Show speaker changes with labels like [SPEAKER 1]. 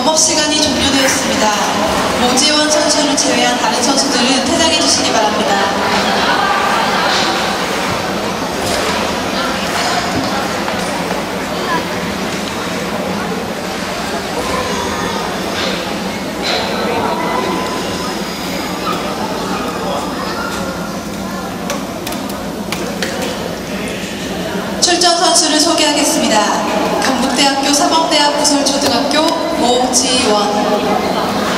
[SPEAKER 1] 웜업 시간이 종료되었습니다. 모지원 선수를 제외한 다른 선수들은 퇴장해 주시기 바랍니다. 출전 선수를 소개하겠습니다. 경북대학교 사범대학 부설초등학교 모지원